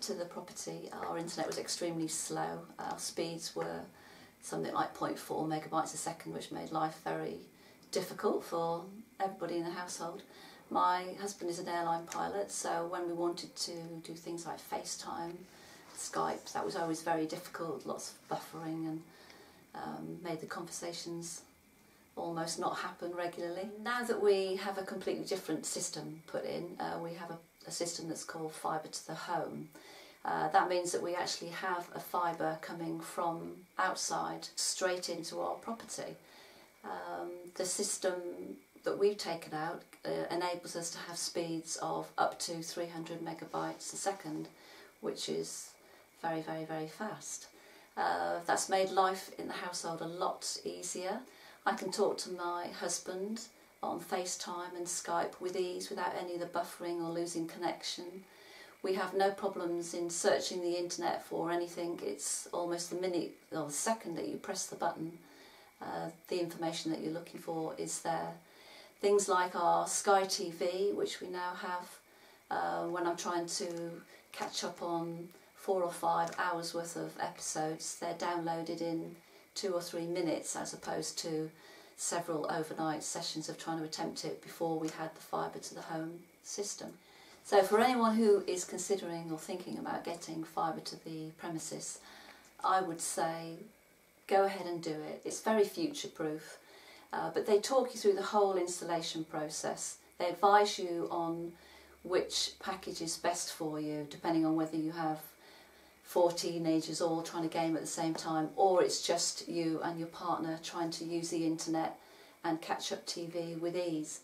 to the property, our internet was extremely slow. Our speeds were something like 0.4 megabytes a second, which made life very difficult for everybody in the household. My husband is an airline pilot, so when we wanted to do things like FaceTime, Skype, that was always very difficult, lots of buffering and um, made the conversations almost not happen regularly. Now that we have a completely different system put in, uh, we have a, a, system that's called fibre to the home. Uh, that means that we actually have a fibre coming from outside straight into our property. Um, the system that we've taken out uh, enables us to have speeds of up to 300 megabytes a second, which is very, very, very fast. Uh, that's made life in the household a lot easier. I can talk to my husband on FaceTime and Skype with ease without any of the buffering or losing connection. We have no problems in searching the internet for anything. It's almost the minute or the second that you press the button, uh, the information that you're looking for is there. Things like our Sky TV, which we now have uh, when I'm trying to catch up on four or five hours worth of episodes, they're downloaded in two or three minutes as opposed to several overnight sessions of trying to attempt it before we had the fibre to the home system. So for anyone who is considering or thinking about getting fibre to the premises, I would say go ahead and do it. It's very future proof. Uh, but they talk you through the whole installation process. They advise you on which package is best for you, depending on whether you have four teenagers all trying to game at the same time, or it's just you and your partner trying to use the internet and catch up TV with ease.